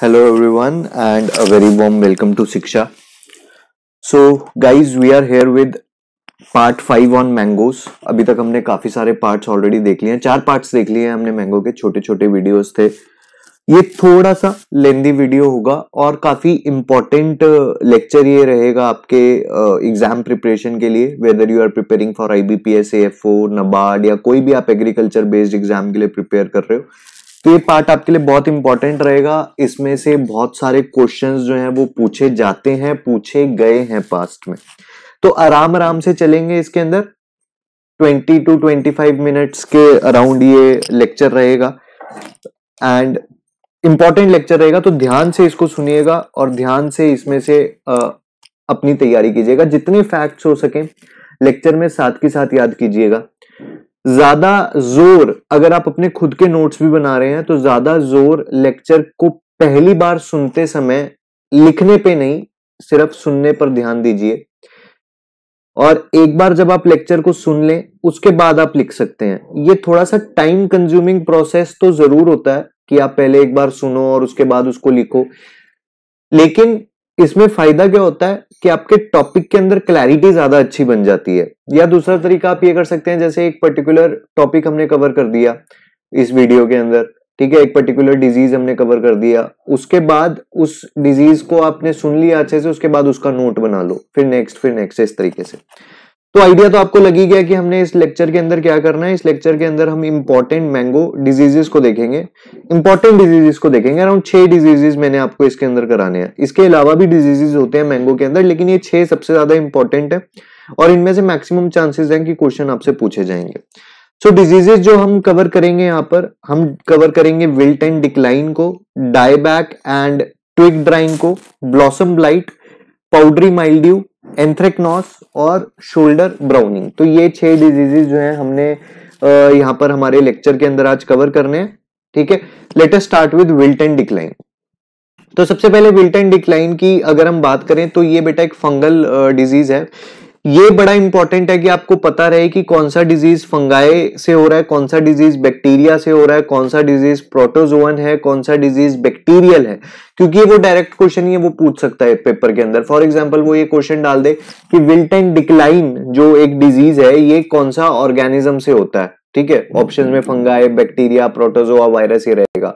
Hello everyone and a very warm welcome to Siksha. So guys we are here with part five on mangoes अभी तक हमने काफ़ी सारे parts already देख लिए हैं। चार पार्ट्स देख लिए हैं हमने मैंगो के। छोटे छोटे वीडियोस थे। ये थोड़ा सा लेंदी वीडियो होगा और काफ़ी इंपॉर्टेंट लेक्चर ये रहेगा आपके एग्ज़ाम uh, प्रिपरेशन के लिए। Whether you are preparing for IBPS F NABARD या कोई भी आप एग्रीकल्चर बेस्ड एग्ज़ाम के लिए प्रिपेयर कर रहे हो। तो ये पार्ट आपके लिए बहुत इंपॉर्टेंट रहेगा। इसमें से बहुत सारे क्वेश्चंस जो हैं वो पूछे जाते हैं, पूछे गए हैं पास्ट में। तो आराम आराम से चलेंगे इसके अंदर। 20 टू 25 मिनट्स के अराउंड ये लेक्चर रहेगा। एंड इंपॉर्टेंट लेक्चर रहेगा तो ध्यान से इसको सुनिएगा और ध्यान से इसमें से अपनी तैयारी कीजिएगा। जितने फैक्ट्स हो सके लेक्चर में साथ के साथ याद कीजिएगा। ज़्यादा ज़ोर, अगर आप अपने खुद के नोट्स भी बना रहे हैं तो ज़्यादा ज़ोर लेक्चर को पहली बार सुनते समय लिखने पे नहीं, सिर्फ़ सुनने पर ध्यान दीजिए। और एक बार जब आप लेक्चर को सुन लें, उसके बाद आप लिख सकते हैं। ये थोड़ा सा टाइम कंज्यूमिंग प्रोसेस तो ज़रूर होता है कि आप पहले एक बार सुनो और उसके बाद उसको लिखो। लेकिन इसमें फ़ायदा क्या होता है कि आपके टॉपिक के अंदर क्लैरिटी ज़्यादा अच्छी बन जाती है। या दूसरा तरीका आप ये कर सकते हैं, जैसे एक पर्टिकुलर टॉपिक हमने कवर कर दिया इस वीडियो के अंदर, ठीक है? एक पर्टिकुलर डिज़ीज़ हमने कवर कर दिया। उसके बाद उस डिज़ीज़ को आपने सुन लिया अच्छे से, उसके बाद उसका नोट बना लो। फिर नेक्स्ट फिर नेक्स्ट इस तरीके से। तो आइडिया तो आपको लगी गया कि हमने इस लेक्चर के अंदर क्या करना है। इस लेक्चर के अंदर हम इंपॉर्टेंट मैंगो डिजीजेस को देखेंगे। इंपॉर्टेंट डिजीजेस को देखेंगे। अराउंड छह डिजीजेस मैंने आपको इसके अंदर कराने हैं। इसके अलावा भी डिजीजेस होते हैं मैंगो के अंदर लेकिन ये छह सबसे ज़्यादा इंपॉर्टेंट है और इनमें से मैक्सिमम चांसेस हैं कि क्वेश्चन आपसे पूछे जाएँगे। सो so, डिजीजेस जो हम कवर करेंगे यहाँ पर हम कवर करेंगे विल्ट एंड डिक्लाइन को डायबैक एंड ट्विक ड्राइंग को blossom blight powdery mildew anthracnose और शोल्डर ब्राउनिंग तो ये छह डिजीजेज जो है हमने यहाँ पर हमारे लेक्चर के अंदर आज कवर करने हैं, ठीक है? Latest start with wilt and decline तो सबसे पहले विल्ट एंड डिक्लाइन की अगर हम बात करें तो ये बेटा एक फंगल डिज़ीज़ है। ये बड़ा इंपॉर्टेंट है कि आपको पता रहे कि कौन सा डिज़ीज़ फंगाई से हो रहा है, कौन सा डिज़ीज़ बैक्टीरिया से हो रहा है, कौन सा डिज़ीज़ प्रोटोजोन है, कौन सा डिज़ीज़ बैक्टीरियल है। क्योंकि ये वो डायरेक्ट क्वेश्चन ही है, वो पूछ सकता है पेपर के अंदर। फॉर एग्ज़ाम्पल वो ये क्वेश्चन डाल दे कि विल्ट एंड डिक्लाइन जो एक डिज़ीज़ है, ये कौन सा ऑर्गेनिज्म से होता है? ठीक है? ऑप्शन में फंगाई बैक्टीरिया प्रोटोजोआ वायरस ही रहेगा।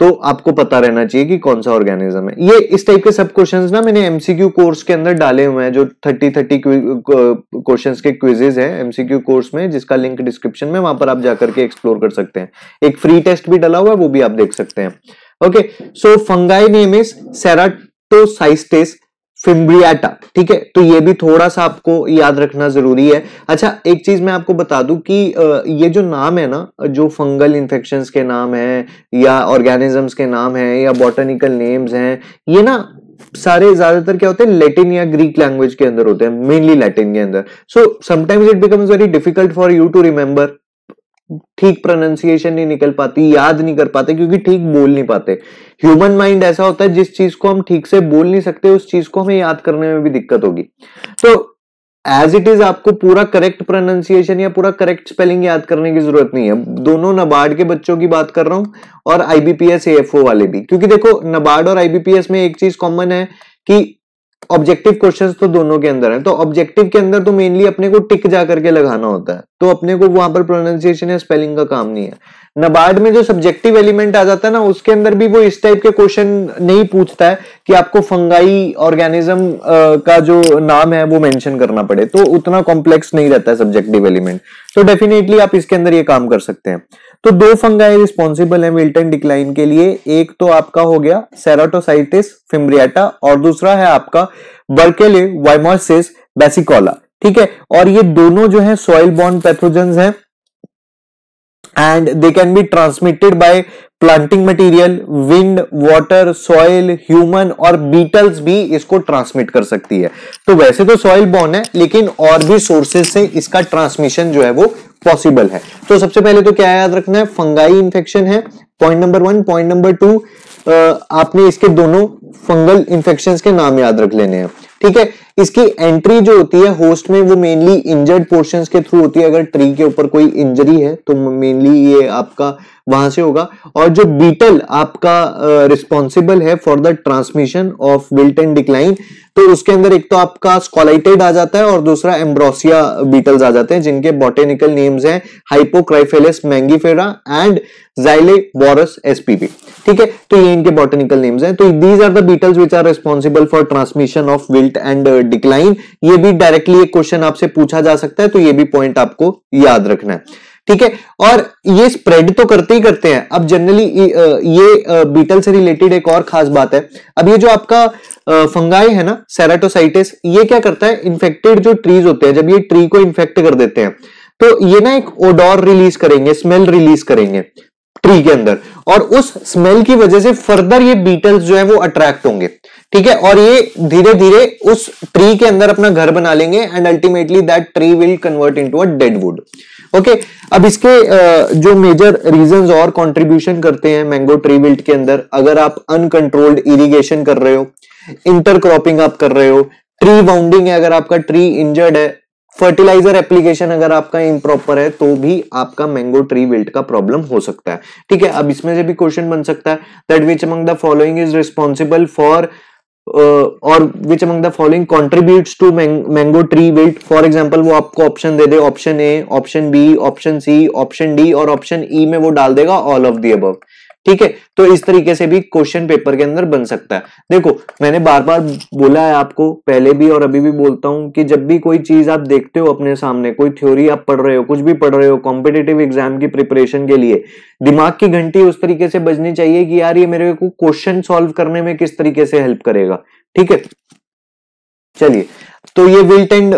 तो आपको पता रहना चाहिए कि कौन सा ऑर्गेनिज्म है। ये इस टाइप के सब क्वेश्चन ना मैंने एमसीक्यू कोर्स के अंदर डाले हुए हैं, जो थर्टी थर्टी क्वेश्चन के क्विजेज हैं एमसीक्यू कोर्स में, जिसका लिंक डिस्क्रिप्शन में, वहाँ पर आप जाकर के एक्सप्लोर कर सकते हैं। एक फ्री टेस्ट भी डाला हुआ है, वो भी आप देख सकते हैं। Okay so fungi name is Ceratocystis fimbriata ठीक है? तो ये भी थोड़ा सा आपको याद रखना ज़रूरी है। अच्छा एक चीज़ मैं आपको बता दूँ कि ये जो नाम है ना, जो फंगल इन्फेक्शन के नाम है, या ऑर्गेनिजम्स के नाम है, या बॉटनिकल नेम्स हैं, ये ना सारे ज़्यादातर क्या होते हैं लेटिन या ग्रीक लैंग्वेज के अंदर होते हैं मेनली लैटिन के अंदर। So sometimes it becomes very difficult for you to remember ठीक प्रोनाउंसिएशन नहीं निकल पाती, याद नहीं कर पाते, क्योंकि ठीक बोल नहीं पाते। ह्यूमन माइंड ऐसा होता है, जिस चीज़ को हम ठीक से बोल नहीं सकते, उस चीज़ को हमें याद करने में भी दिक्कत होगी। तो एज इट इज़ आपको पूरा करेक्ट प्रोनाउंसिएशन या पूरा करेक्ट स्पेलिंग याद करने की ज़रूरत नहीं है। दोनों नबार्ड के बच्चों की बात कर रहा हूँ, और आईबीपीएस एएफओ वाले भी। क्योंकि देखो, नबार्ड और आईबीपीएस में एक चीज़ कॉमन है कि ऑब्जेक्टिव क्वेश्चंस तो दोनों के अंदर है। तो ऑब्जेक्टिव के अंदर तो मेनली अपने को टिक जा करके लगाना होता है। तो अपने को वहाँ पर प्रोनाउंसिएशन या स्पेलिंग का काम नहीं है। नबार्ड में जो सब्जेक्टिव एलिमेंट आ जाता है ना, उसके अंदर भी वो इस टाइप के क्वेश्चन नहीं पूछता है कि आपको फंगाई ऑर्गेनिज्म का जो नाम है वो मेंशन करना पड़े। तो उतना कॉम्प्लेक्स नहीं रहता है सब्जेक्टिव एलिमेंट तो डेफिनेटली आप इसके अंदर ये काम कर सकते हैं। तो दो फंगाई रिस्पॉन्सिबल है विल्टन डिक्लाइन के लिए। एक तो आपका हो गया सेराटोसाइटिस फिम्रियाटा और दूसरा है आपका बर्केले वाइमोसिस बेसिकोला ठीक है? और ये दोनों जो है सॉइल बॉन्ड पैथोजन हैं। And they can be transmitted by planting material wind water soil human और बीटल्स भी इसको ट्रांसमिट कर सकती है। तो वैसे तो सॉइल बॉर्न है, लेकिन और भी सोर्सेज से इसका ट्रांसमिशन जो है वो पॉसिबल है। तो सबसे पहले तो क्या याद रखना है? फंगाई इंफेक्शन है point number one point number two आपने इसके दोनों फंगल इंफेक्शन के नाम याद रख लेने हैं। ठीक है? इसकी एंट्री जो होती है होस्ट में, वो मेनली इंजर्ड पोर्शन के थ्रू होती है। अगर ट्री के ऊपर कोई इंजरी है तो मेनली ये आपका वहाँ से होगा। और जो बीटल आपका रिस्पॉन्सिबल है for the transmission of wilt and decline तो उसके अंदर एक तो आपका स्कॉलाइटेड आ जाता है और दूसरा एम्ब्रोसिया बीटल्स आ जाते हैं, जिनके बॉटेनिकल नेम्स हैं हाइपोक्राइफेलिस मैंगीफेरा एंड जाइले वॉरस एसपीपी ठीक है? तो ये इनके बॉटेनिकल नेम्स हैं। तो these are the beetles which are responsible for transmission of wilt and decline ये भी डायरेक्टली एक क्वेश्चन आपसे पूछा जा सकता है तो ये भी पॉइंट आपको याद रखना है। ठीक है? और ये स्प्रेड तो करते ही करते हैं। अब जनरली ये बीटल से रिलेटेड एक और खास बात है। अब ये जो आपका फंगाई है ना सेराटोसाइटिस ये क्या करता है? इन्फेक्टेड जो ट्रीज होते हैं, जब ये ट्री को इन्फेक्ट कर देते हैं तो ये ना एक ओडोर रिलीज़ करेंगे स्मेल रिलीज़ करेंगे ट्री के अंदर। और उस स्मेल की वजह से फर्दर ये बीटल्स जो है, वो अट्रैक्ट होंगे। ठीक है? और ये धीरे धीरे उस ट्री के अंदर अपना घर बना लेंगे and ultimately that tree will convert into a dead wood okay अब इसके जो मेजर रीजंस और कंट्रीब्यूशन करते हैं मैंगो ट्री बिल्ट के अंदर, अगर आप अनकंट्रोल्ड इरिगेशन कर रहे हो इंटरक्रॉपिंग आप कर रहे हो ट्री बाउंडिंग है अगर आपका ट्री इंजर्ड है फर्टिलाइज़र एप्लीकेशन अगर आपका इम्प्रॉपर है तो भी आपका मैंगो ट्री विल्ट का प्रॉब्लम हो सकता है। ठीक है, अब इसमें से भी क्वेश्चन बन सकता है that which among the following is responsible for और which among the following contribute to mango tree wilt for example वो आपको ऑप्शन दे दे option A option B option C option D और ऑप्शन ई e में वो डाल देगा all of the above ठीक है? तो इस तरीके से भी क्वेश्चन पेपर के अंदर बन सकता है। देखो, मैंने बार बार बोला है आपको, पहले भी और अभी भी बोलता हूँ कि जब भी कोई चीज़ आप देखते हो अपने सामने, कोई थ्योरी आप पढ़ रहे हो, कुछ भी पढ़ रहे हो कॉम्पिटेटिव एग्ज़ाम की प्रिपरेशन के लिए, दिमाग की घंटी उस तरीके से बजनी चाहिए कि यार ये मेरे को क्वेश्चन सॉल्व करने में किस तरीके से हेल्प करेगा। ठीक है? चलिए तो ये विल्ट एंड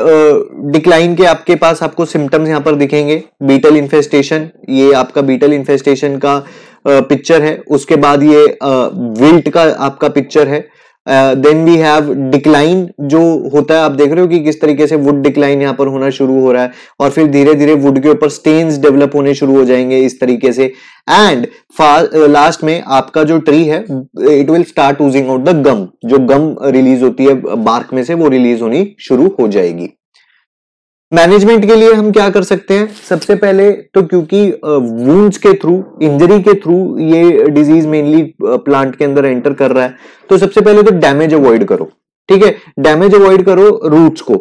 डिक्लाइन के आपके पास आपको सिम्टम्स यहाँ पर दिखेंगे। बीटल इन्फेस्टेशन ये आपका बीटल इन्फेस्टेशन का पिक्चर है। उसके बाद ये विल्ट का आपका पिक्चर है। देन वी हैव डिक्लाइन जो होता है। आप देख रहे हो कि किस तरीके से वुड डिक्लाइन यहाँ पर होना शुरू हो रहा है और फिर धीरे धीरे वुड के ऊपर स्टेन्स डेवलप होने शुरू हो जाएँगे इस तरीके से। एंड लास्ट में आपका जो ट्री है it will start oozing out the gum जो गम रिलीज़ होती है बार्क में से वो रिलीज़ होनी शुरू हो जाएगी। मैनेजमेंट के लिए हम क्या कर सकते हैं? सबसे पहले तो क्योंकि वूंड्स के थ्रू इंजरी के थ्रू ये डिज़ीज़ मेनली प्लांट के अंदर एंटर कर रहा है। तो सबसे पहले तो डैमेज अवॉइड करो। ठीक है? डैमेज अवॉइड करो रूट्स को।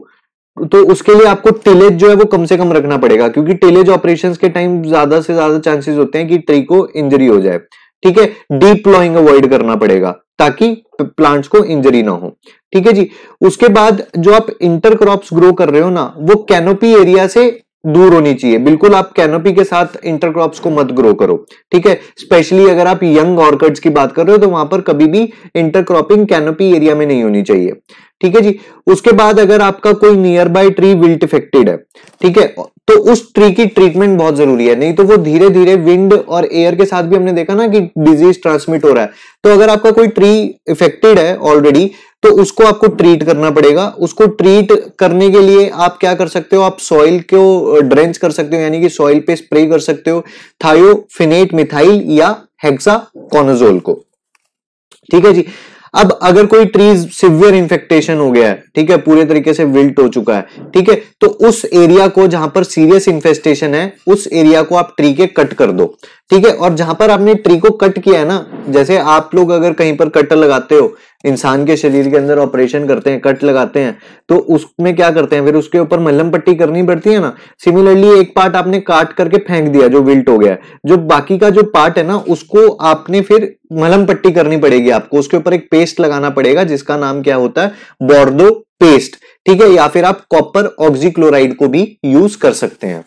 तो उसके लिए आपको टिलेज जो है वो कम से कम रखना पड़ेगा, क्योंकि टिलेज ऑपरेशंस के टाइम ज़्यादा से ज़्यादा चांसेस होते हैं कि ट्री को इंजरी हो जाए। ठीक है? डीप प्लॉइंग अवॉइड करना पड़ेगा, ताकि प्लांट्स को इंजरी ना हो। ठीक है जी? उसके बाद जो आप इंटर इंटरक्रॉप्स ग्रो कर रहे हो ना, वो कैनोपी एरिया से दूर होनी चाहिए। बिल्कुल आप कैनोपी के साथ इंटरक्रॉप्स को मत ग्रो करो, ठीक है? स्पेशली अगर आप यंग ऑर्कर्ड्स की बात कर रहे हो तो वहाँ पर कभी भी इंटरक्रॉपिंग कैनोपी एरिया में नहीं होनी चाहिए, ठीक है जी? उसके बाद अगर आपका कोई nearby tree wilt affected है, ठीक है? तो उस ट्री की ट्रीटमेंट बहुत ज़रूरी है, नहीं तो वो धीरे धीरे विंड और एयर के साथ भी हमने देखा ना कि डिज़ीज़ ट्रांसमिट हो रहा है। तो अगर आपका कोई ट्री इफेक्टेड है ऑलरेडी तो उसको आपको ट्रीट करना पड़ेगा। उसको ट्रीट करने के लिए आप क्या कर सकते हो? आप सॉइल को ड्रेंच कर सकते हो, यानी कि सॉइल पे स्प्रे कर सकते हो थायोफिनेट मिथाइल या हेक्सा कॉनोजोल को। ठीक है जी? अब अगर कोई ट्रीज सिवियर इन्फेक्टेशन हो गया है, ठीक है, पूरे तरीके से विल्ट हो चुका है, ठीक है तो उस एरिया को जहाँ पर सीरियस इन्फेस्टेशन है, उस एरिया को आप ट्री के कट कर दो। ठीक है? और जहाँ पर आपने ट्री को कट किया है ना, जैसे आप लोग अगर कहीं पर कटर लगाते हो, इंसान के शरीर के अंदर ऑपरेशन करते हैं कट लगाते हैं तो उसमें क्या करते हैं? फिर उसके ऊपर मलम पट्टी करनी पड़ती है ना? सिमिलरली एक पार्ट आपने काट करके फेंक दिया, जो विल्ट हो गया जो बाकी का जो पार्ट है ना, उसको आपने फिर मलम पट्टी करनी पड़ेगी आपको। उसके ऊपर एक पेस्ट लगाना पड़ेगा, जिसका नाम क्या होता है? बोर्डो पेस्ट ठीक है? या फिर आप कॉपर ऑक्सीक्लोराइड को भी यूज़ कर सकते हैं।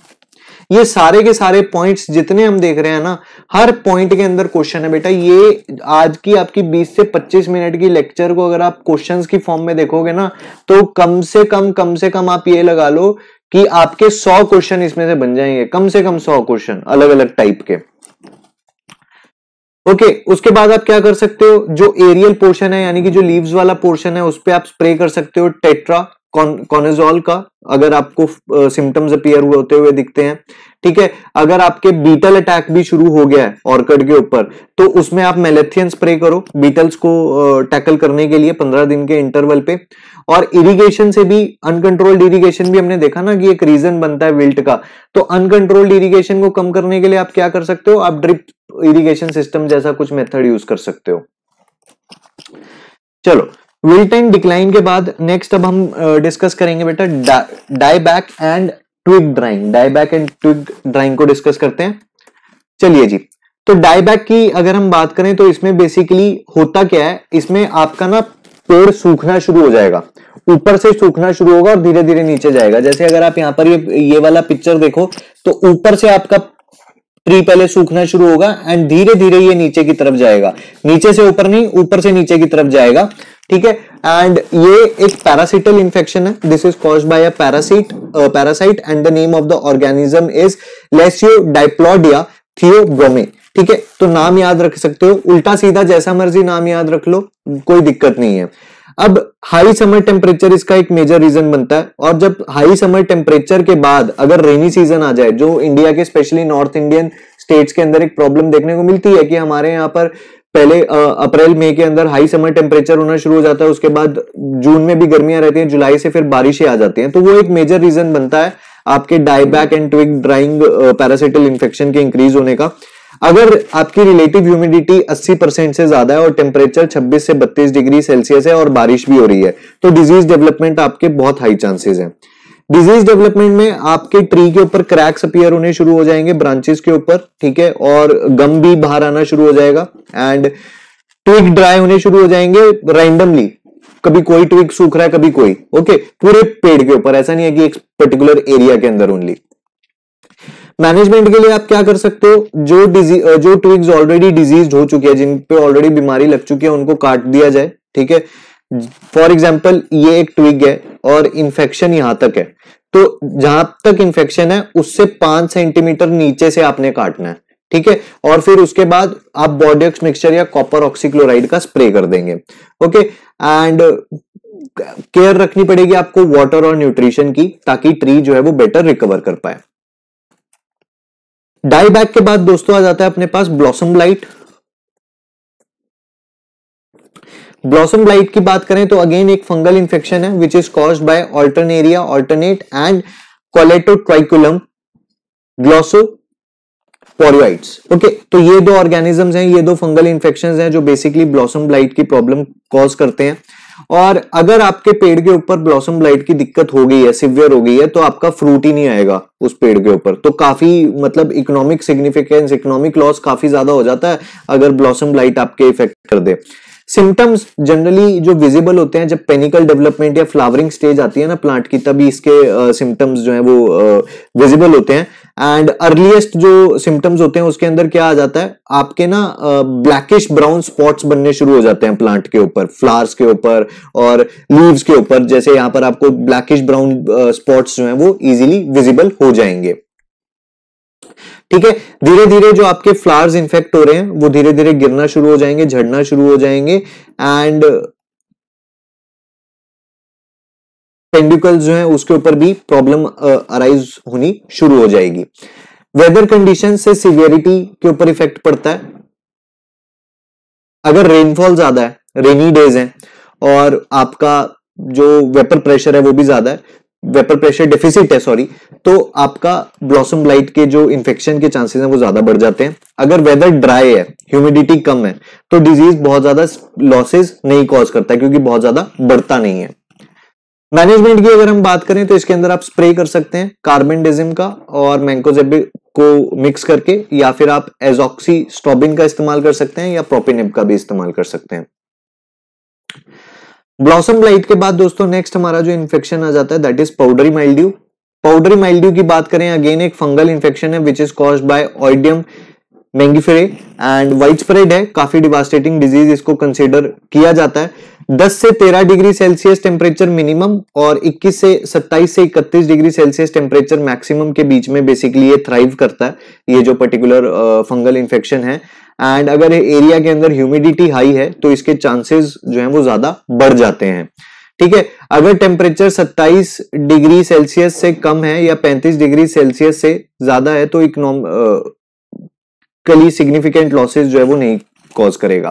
ये सारे के सारे पॉइंट्स जितने हम देख रहे हैं ना हर पॉइंट के अंदर क्वेश्चन है बेटा। ये आज की आपकी 20 से 25 मिनट की लेक्चर को अगर आप क्वेश्चंस की फॉर्म में देखोगे ना तो कम से कम कम से कम आप ये लगा लो कि आपके 100 क्वेश्चन इसमें से बन जाएँगे। कम से कम 100 क्वेश्चन अलग अलग टाइप के। ओके okay, उसके बाद आप क्या कर सकते हो? जो एरियल पोर्शन है यानी कि जो लीव्स वाला पोर्शन है उस पर आप स्प्रे कर सकते हो टेट्रा कॉनेजोल का, अगर आपको सिम्टम्स अपियर हुए होते हुए दिखते हैं, ठीक है? अगर आपके बीटल अटैक भी शुरू हो गया है ऑर्कड के ऊपर तो उसमें आप मेलेथियन स्प्रे करो बीटल्स को टैकल करने के लिए पंद्रह दिन के इंटरवल पे। और इरिगेशन से भी अनकंट्रोल्ड इरिगेशन भी हमने देखा ना कि एक रीजन बनता है विल्ट का। तो अनकंट्रोल्ड इरिगेशन को कम करने के लिए आप क्या कर सकते हो? आप ड्रिप इरिगेशन सिस्टम जैसा कुछ मेथड यूज़ कर सकते हो। चलो विल्ट एंड डिक्लाइन के बाद नेक्स्ट अब हम डिस्कस करेंगे बेटा dieback and twig drying dieback and twig drying को डिस्कस करते हैं। चलिए जी। तो डाईबैक की अगर हम बात करें तो इसमें बेसिकली होता क्या है? इसमें आपका ना पेड़ सूखना शुरू हो जाएगा। ऊपर से सूखना शुरू होगा और धीरे धीरे नीचे जाएगा। जैसे अगर आप यहाँ पर ये ये वाला पिक्चर देखो तो ऊपर से आपका ट्री पहले सूखना शुरू होगा एंड धीरे धीरे ये नीचे की तरफ़ जाएगा। नीचे से ऊपर नहीं, ऊपर से नीचे की तरफ़ जाएगा। ठीक है? एंड ये एक पैरासिटल इंफेक्शन है. This is cause by a parasite parasite and the name of the organism is Lasiodiplodia theobromae ठीक है? तो नाम याद रख सकते हो. उल्टा सीधा जैसा मर्ज़ी नाम याद रख लो. कोई दिक्कत नहीं है. अब हाई समर टेम्परेचर इसका एक मेजर रीजन बनता है. और जब हाई समर टेम्परेचर के बाद अगर रेनी सीज़न आ जाए, जो इंडिया के स्पेशली नॉर्थ इंडियन स्टेट्स के अंदर एक प्रॉब्लम देखने को मिलती है कि हमारे यहाँ पर पहले अप्रैल, मई के अंदर हाई समर टेम्परेचर होना शुरू हो जाता है, उसके बाद जून में भी गर्मियाँ रहती हैं, जुलाई से फिर बारिशें आ जाती हैं। तो वो एक मेजर रीजन बनता है आपके dieback and twig drying parasitic infection के इंक्रीज होने का। अगर आपकी रिलेटिव ह्यूमिडिटी 80 परसेंट से ज़्यादा है और टेम्परेचर 26 से 32 डिग्री सेल्सियस है और बारिश भी हो रही है तो डिज़ीज़ डेवलपमेंट आपके बहुत हाई चांसेस हैं। डिज़ीज़ डेवलपमेंट में आपके ट्री के ऊपर क्रैक्स अपियर होने शुरू हो जाएँगे ब्रांचेस के ऊपर, ठीक है? और गम भी बाहर आना शुरू हो जाएगा एंड ट्विक ड्राई होने शुरू हो जाएँगे रैंडमली कभी कोई ट्विक सूख रहा है, कभी कोई ओके पूरे पेड़ के ऊपर, ऐसा नहीं है कि एक पर्टिकुलर एरिया के अंदर ओनली मैनेजमेंट के लिए आप क्या कर सकते हो? जो डिज़ीज़ जो ट्विग्स ऑलरेडी डिज़ीज़ हो चुके हैं, जिन पे ऑलरेडी बीमारी लग चुकी है, उनको काट दिया जाए, ठीक है? फॉर एग्ज़ाम्पल ये एक ट्विग है और इन्फेक्शन यहाँ तक है। तो जहाँ तक इन्फेक्शन है, उससे पाँच सेंटीमीटर नीचे से आपने काटना है, ठीक है? और फिर उसके बाद आप बॉडेक्स मिक्सचर या कॉपर ऑक्सीक्लोराइड का स्प्रे कर देंगे, ओके? एंड केयर रखनी पड़ेगी आपको वाटर और न्यूट्रिशन की, ताकि ट्री जो है वो बेटर रिकवर कर पाए। डाई बैक के बाद दोस्तों आ जाता है अपने पास ब्लॉसम लाइट ब्लॉसम ब्लाइट की बात करें तो अगेन एक फंगल इन्फेक्शन है which is cause by Alternaria alternata and Colletotrichum gloeosporioides okay तो ये दो ऑर्गेनिजम्स हैं, ये दो फंगल इंफेक्शंस हैं जो बेसिकली ब्लॉसम ब्लाइट की प्रॉब्लम कॉज करते हैं। और अगर आपके पेड़ के ऊपर ब्लॉसम ब्लाइट की दिक्कत हो गई है सिवियर हो गई है तो आपका फ्रूट ही नहीं आएगा उस पेड़ के ऊपर। तो काफ़ी मतलब इकोनॉमिक सिग्निफिकेंस इकोनॉमिक लॉस काफ़ी ज़्यादा हो जाता है अगर ब्लॉसम ब्लाइट आपके इफ़ेक्ट कर दे। सिम्टम्स जनरली जो विजिबल होते हैं जब पेनिकल डेवलपमेंट या फ्लावरिंग स्टेज आती है ना प्लांट की तभी इसके सिम्टम्स uh, जो है वो विजिबल uh, होते हैं। एंड अर्लीस्ट जो सिम्टम्स होते हैं उसके अंदर क्या आ जाता है? आपके ना ब्लैकिश ब्राउन स्पॉट्स बनने शुरू हो जाते हैं प्लांट के ऊपर फ्लावर्स के ऊपर और लीव्स के ऊपर। जैसे यहाँ पर आपको ब्लैकिश ब्राउन स्पॉट्स जो है वो इजीली विजिबल हो जाएँगे। ठीक है? धीरे धीरे जो आपके फ्लावर्स इन्फेक्ट हो रहे हैं, वो धीरे धीरे गिरना शुरू हो जाएँगे, झड़ना शुरू हो जाएँगे एंड पेंडिकल्स जो है, उसके ऊपर भी प्रॉब्लम अराइज होनी शुरू हो जाएगी। वेदर कंडीशन से सिवियरिटी के ऊपर इफ़ेक्ट पड़ता है। अगर रेनफॉल ज़्यादा है रेनी डेज़ है, और आपका जो वेपर प्रेशर है, वो भी ज़्यादा है वेपर प्रेशर डेफिसिट है सॉरी तो आपका ब्लॉसम लाइट के जो इन्फेक्शन के चांसेस हैं वो ज़्यादा बढ़ जाते हैं। अगर वेदर ड्राई है ह्यूमिडिटी कम है तो डिज़ीज़ बहुत ज़्यादा लॉसेस नहीं कॉज करता क्योंकि बहुत ज़्यादा बढ़ता नहीं है। मैनेजमेंट की अगर हम बात करें तो इसके अंदर आप स्प्रे कर सकते हैं कार्बन डिजिम का और मैंकोजेबिक को मिक्स करके, या फिर आप एजॉक्सी स्टॉबिन का इस्तेमाल कर सकते हैं, या प्रोपिनिब का भी इस्तेमाल कर सकते हैं। ब्लॉसम ब्लाइट के बाद दोस्तों नेक्स्ट हमारा जो इन्फेक्शन आ जाता है that is powdery mildew powdery mildew की बात करें अगेन एक फंगल इन्फेक्शन है which is cause by Oidium mangiferae and wide spread है, काफ़ी डिवास्टेटिंग डिज़ीज़ इसको कंसिडर किया जाता है। 10 से 13 डिग्री सेल्सियस टेम्परेचर मिनिमम और 21 से 27 से 31 डिग्री सेल्सियस टेम्परेचर मैक्सिमम के बीच में बेसिकली ये थ्राइव करता है, ये जो पर्टिकुलर फंगल इन्फेक्शन है। एंड अगर एरिया के अंदर ह्यूमिडिटी हाई है तो इसके चांसेस जो है वो ज़्यादा बढ़ जाते हैं। ठीक है, अगर टेम्परेचर 27 डिग्री सेल्सियस से कम है या 35 डिग्री सेल्सियस से ज़्यादा है तो इकोनॉम कली सिग्निफिकेंट लॉसेस जो है वो नहीं कॉज करेगा।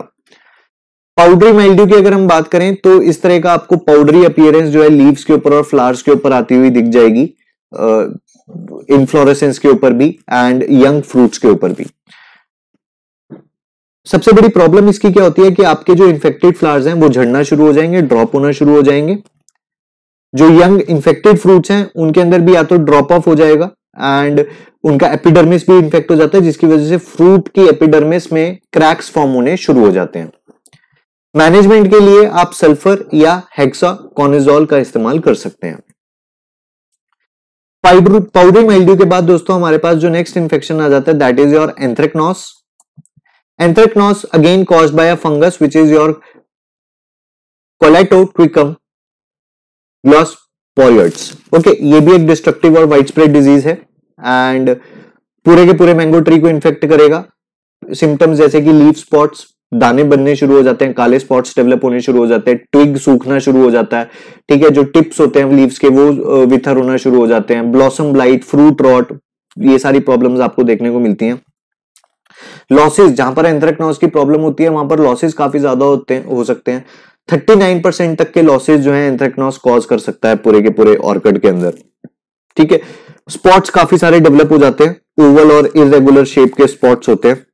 पाउडरी माइल्ड्यू की अगर हम बात करें तो इस तरह का आपको पाउडरी अपियरेंस जो है लीव्स के ऊपर और फ्लावर्स के ऊपर आती हुई दिख जाएगी इनफ्लोरेसेंस के ऊपर भी एंड यंग फ्रूट्स के ऊपर भी। सबसे बड़ी प्रॉब्लम इसकी क्या होती है कि आपके जो इन्फेक्टेड फ्लावर्स हैं, वो झड़ना शुरू हो जाएँगे ड्रॉप होना शुरू हो जाएँगे। जो यंग इन्फेक्टेड फ्रूट्स हैं, उनके अंदर भी या तो ड्रॉप ऑफ़ हो जाएगा एंड उनका एपिडर्मिस भी इन्फेक्ट हो जाता है, जिसकी वजह से फ्रूट की एपिडर्मिस में क्रैक्स फॉर्म होने शुरू हो जाते हैं। मैनेजमेंट के लिए आप सल्फ़र या हेक्सा कॉनिजोल का इस्तेमाल कर सकते हैं। पाउडर माइल्ड्यू के बाद दोस्तों, हमारे पास जो नेक्स्ट इन्फेक्शन आ जाता है that is your anthracnose anthracnose again cause by a fungus which is your Colletotrichum gloeosporioides okay ये भी एक डिस्ट्रक्टिव और वाइड स्प्रेड डिज़ीज़ है एंड पूरे के पूरे मैंगो ट्री को इन्फेक्ट करेगा। सिम्टम्स जैसे कि लीफ स्पॉट्स दाने बनने शुरू हो जाते हैं, काले स्पॉट्स डेवलप होने शुरू हो जाते हैं ट्विग सूखना शुरू हो जाता है। ठीक है, जो टिप्स होते हैं लीव्स के, वो विथर होना शुरू हो जाते हैं। ब्लॉसम ब्लाइट फ्रूट रॉट ये सारी प्रॉब्लम्स आपको देखने को मिलती हैं। लॉसेस जहाँ पर एंथ्रेक्नोस की प्रॉब्लम होती है, वहाँ पर लॉसेस काफ़ी ज़्यादा होते हैं, हो सकते हैं। 39 परसेंट तक के लॉसेज जो है एंथ्रेक्नोस कॉज कर सकता है पूरे के पूरे ऑर्किड के अंदर। ठीक है? स्पॉट्स काफ़ी सारे डेवलप हो जाते हैं। ओवल और इरेगुलर शेप के स्पॉट्स होते हैं।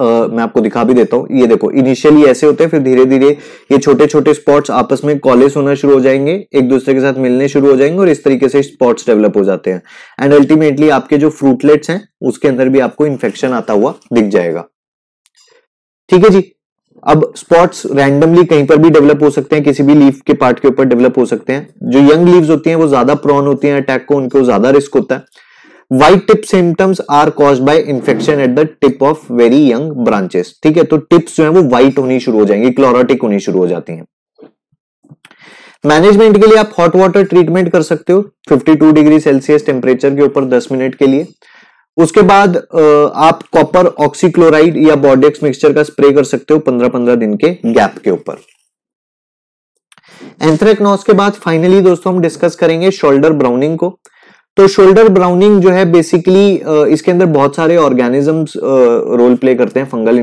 Uh, मैं आपको दिखा भी देता हूँ। ये देखो इनिशियली ऐसे होते हैं फिर धीरे धीरे ये छोटे छोटे स्पॉट्स आपस में कॉलेज होना शुरू हो जाएँगे एक दूसरे के साथ मिलने शुरू हो जाएँगे और इस तरीके से स्पॉट्स डेवलप हो जाते हैं। एंड अल्टीमेटली आपके जो फ्रूटलेट्स हैं उसके अंदर भी आपको इन्फेक्शन आता हुआ दिख जाएगा। ठीक है जी? अब स्पॉट्स रैंडमली कहीं पर भी डेवलप हो सकते हैं, किसी भी लीफ के पार्ट के ऊपर डेवलप हो सकते हैं। जो यंग लीव्स होती हैं, वो ज़्यादा प्रोन होती हैं अटैक को उनको ज़्यादा रिस्क होता है। White tip symptoms are cause by infection at the tip of very young branches ठीक है तो टिप्स जो है, वो व्हाइट होनी शुरू हो जाएँगी क्लोरोटिक होनी शुरू हो जाती हैं। मैनेजमेंट के लिए आप हॉट वाटर ट्रीटमेंट कर सकते हो 52 डिग्री सेल्सियस टेम्परेचर के ऊपर 10 मिनट के लिए। उसके बाद आप कॉपर ऑक्सीक्लोराइड या बॉडेक्स मिक्सचर का स्प्रे कर सकते हो 15-15 दिन के गैप के ऊपर। एंथ्रेक्नोस के बाद फाइनली दोस्तों हम डिस्कस करेंगे शोल्डर ब्राउनिंग को। तो शोल्डर ब्राउनिंग जो है बेसिकली इसके अंदर बहुत सारे ऑर्गेनिजम्स रोल प्ले करते हैं फंगल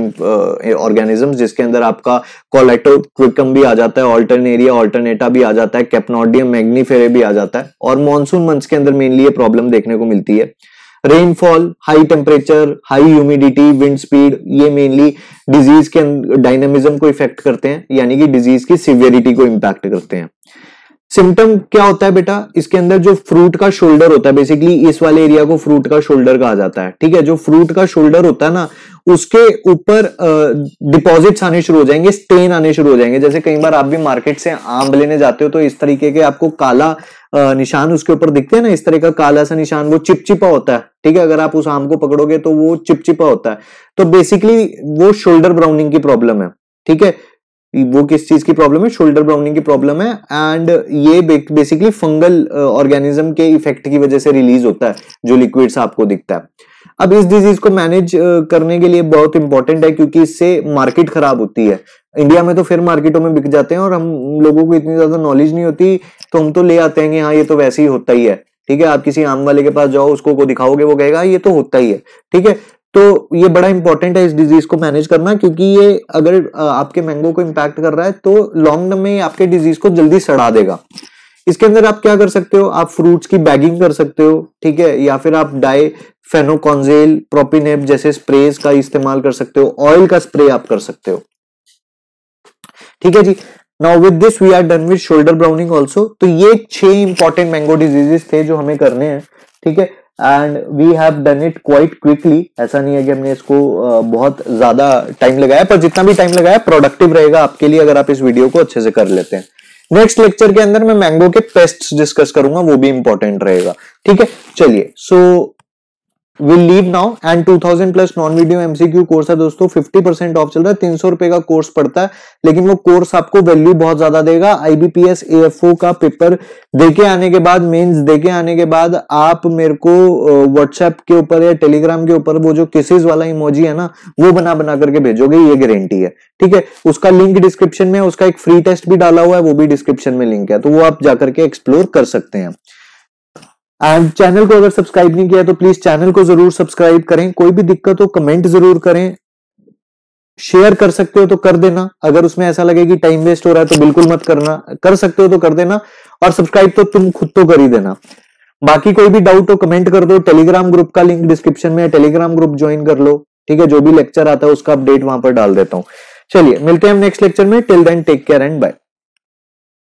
ऑर्गेनिजम्स जिसके अंदर आपका कोलेटोक्विकम भी आ जाता है ऑल्टरनेरिया ऑल्टरनेटा भी आ जाता है कैपनोडियम मैग्नीफेरे भी आ जाता है और मॉनसून मंथ्स के अंदर मेनली ये प्रॉब्लम देखने को मिलती है। Rainfall high temperature high humidity wind speed ये मेनली डिज़ीज़ के डायनामिज्म को इफ़ेक्ट करते हैं, यानी कि डिज़ीज़ की सिवियरिटी को इम्पैक्ट करते हैं। सिम्टम क्या होता है बेटा? इसके अंदर जो फ्रूट का शोल्डर होता है बेसिकली इस वाले एरिया को फ्रूट का शोल्डर कहा जाता है, ठीक है? जो फ्रूट का शोल्डर होता है ना, उसके ऊपर डिपॉजिट्स आने शुरू हो जाएँगे स्टेन आने शुरू हो जाएँगे। जैसे कई बार आप भी मार्केट से आम लेने जाते हो तो इस तरीके के आपको काला निशान उसके ऊपर दिखते हैं ना, इस तरह का काला सा निशान, वो चिपचिपा होता है, ठीक है? अगर आप उस आम को पकड़ोगे तो वो चिपचिपा होता है। तो बेसिकली वो शोल्डर ब्राउनिंग की प्रॉब्लम है, ठीक है? वो किस चीज़ की प्रॉब्लम है? शोल्डर ब्राउनिंग की प्रॉब्लम है एंड ये बेसिकली फंगल ऑर्गेनिज्म के इफ़ेक्ट की वजह से रिलीज़ होता है, जो लिक्विड्स आपको दिखता है। अब इस डिज़ीज़ को मैनेज करने के लिए बहुत इंपॉर्टेंट है क्योंकि इससे मार्केट खराब होती है। इंडिया में तो फिर मार्केटों में बिक जाते हैं और हम लोगों को इतनी ज़्यादा नॉलेज नहीं होती तो हम तो ले आते हैं कि हाँ ये तो वैसे ही होता ही है। ठीक है, आप किसी आम वाले के पास जाओ, उसको को दिखाओगे, वो कहेगा ये तो होता ही है। ठीक है तो ये बड़ा इंपॉर्टेंट है इस डिज़ीज़ को मैनेज करना, क्योंकि ये अगर आपके मैंगो को इम्पैक्ट कर रहा है तो लॉन्ग टर्म में आपके डिज़ीज़ को जल्दी सड़ा देगा। इसके अंदर आप क्या कर सकते हो? आप फ्रूट्स की बैगिंग कर सकते हो, ठीक है? या फिर आप डाई फेनोकॉन्जेल प्रोपिनेप जैसे स्प्रेज का इस्तेमाल कर सकते हो ऑयल का स्प्रे आप कर सकते हो। ठीक है जी? Now with this we are done with shoulder browning also तो ये छह इंपॉर्टेंट मैंगो डिजीजेस थे जो हमें करने हैं, ठीक है? And we have done it quite quickly ऐसा नहीं है कि हमने इसको बहुत ज़्यादा टाइम लगाया, पर जितना भी टाइम लगाया प्रोडक्टिव रहेगा आपके लिए अगर आप इस वीडियो को अच्छे से कर लेते हैं। नेक्स्ट लेक्चर के अंदर मैं मैंगो के पेस्ट डिस्कस करूँगा, वो भी इंपॉर्टेंट रहेगा, ठीक है? चलिए so will leave now and 2000 plus non video MCQ course है दोस्तों 50 परसेंट ऑफ़ चल रहा है, तीन सौ रुपए का कोर्स पड़ता है। लेकिन वो कोर्स आपको वैल्यू बहुत ज़्यादा देगा। आईबीपीएस एएफओ का पेपर देके आने के बाद मेंस देके आने के बाद आप मेरे को व्हाट्सएप के ऊपर या टेलीग्राम के ऊपर वो जो किसेज वाला इमोजी है ना, वो बना बना करके भेजोगे, ये गारंटी है। ठीक है? उसका लिंक डिस्क्रिप्शन में, उसका एक फ्री टेस्ट भी डाला हुआ है, वो भी डिस्क्रिप्शन में लिंक है। तो वो आप जाकर के एक्सप्लोर कर सकते हैं। एंड चैनल को अगर सब्सक्राइब नहीं किया तो प्लीज़ चैनल को ज़रूर सब्सक्राइब करें। कोई भी दिक्कत हो कमेंट ज़रूर करें। शेयर कर सकते हो तो कर देना। अगर उसमें ऐसा लगे कि टाइम वेस्ट हो रहा है तो बिल्कुल मत करना। कर सकते हो तो कर देना। और सब्सक्राइब तो तुम खुद तो कर ही देना। बाकी कोई भी डाउट हो कमेंट कर दो। टेलीग्राम ग्रुप का लिंक डिस्क्रिप्शन में टेलीग्राम ग्रुप ज्वाइन कर लो। ठीक है, जो भी लेक्चर आता है उसका अपडेट वहाँ पर डाल देता हूँ। चलिए, मिलते हैं हम नेक्स्ट लेक्चर में। Till then take care and bye